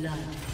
Blood.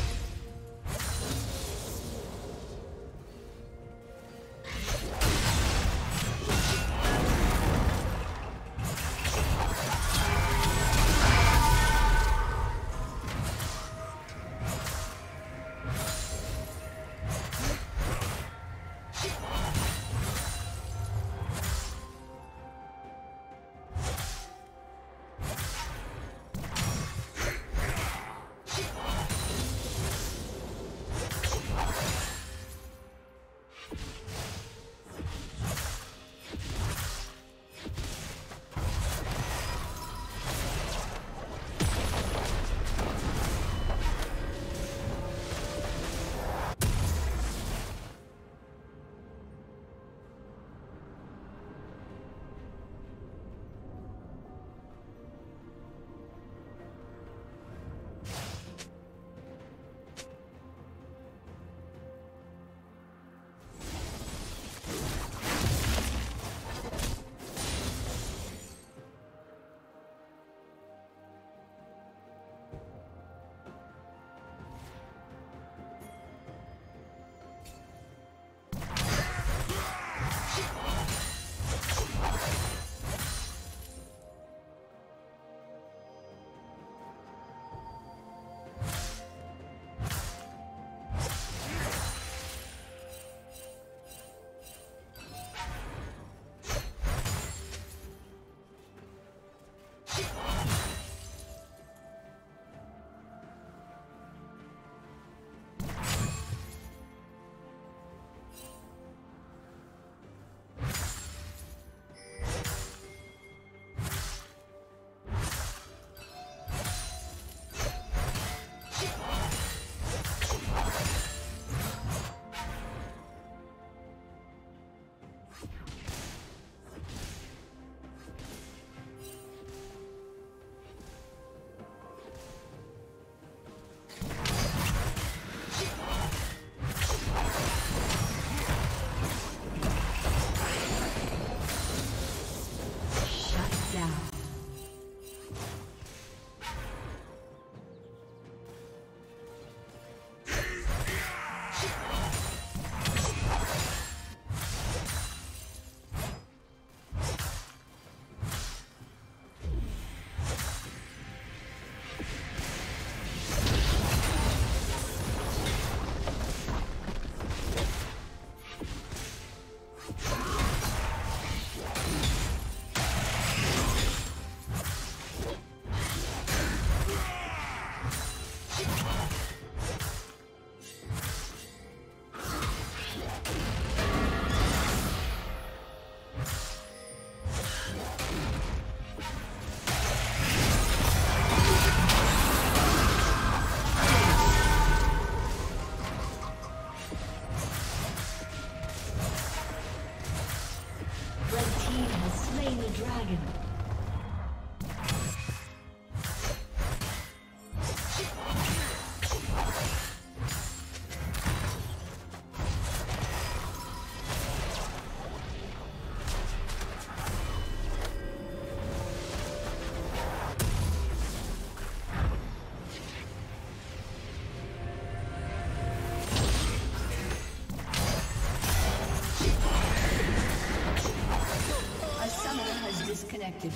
Disconnected.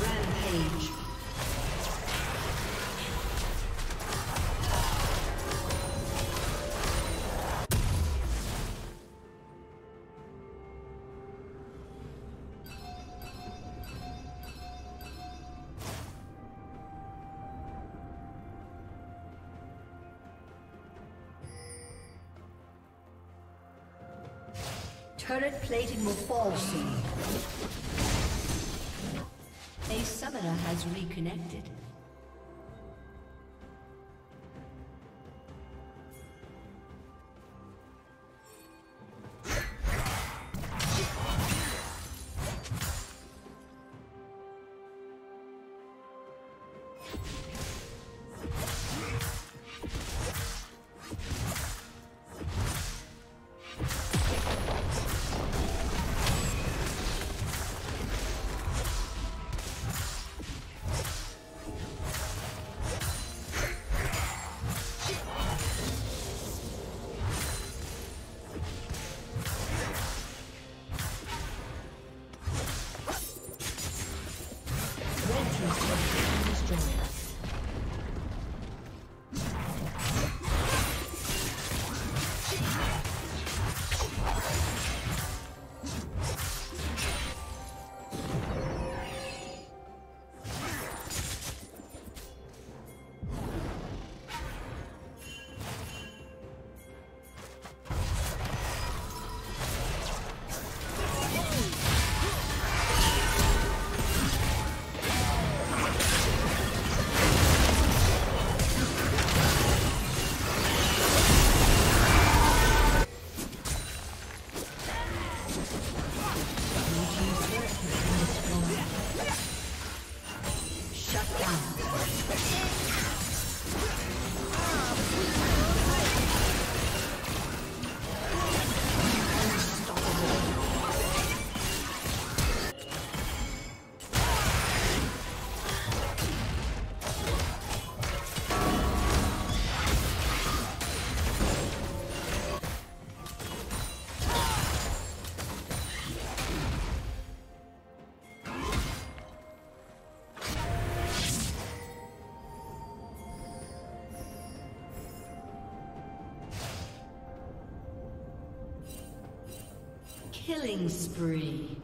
Rampage. Turret plating will fall soon. Summoner has reconnected. you Killing spree.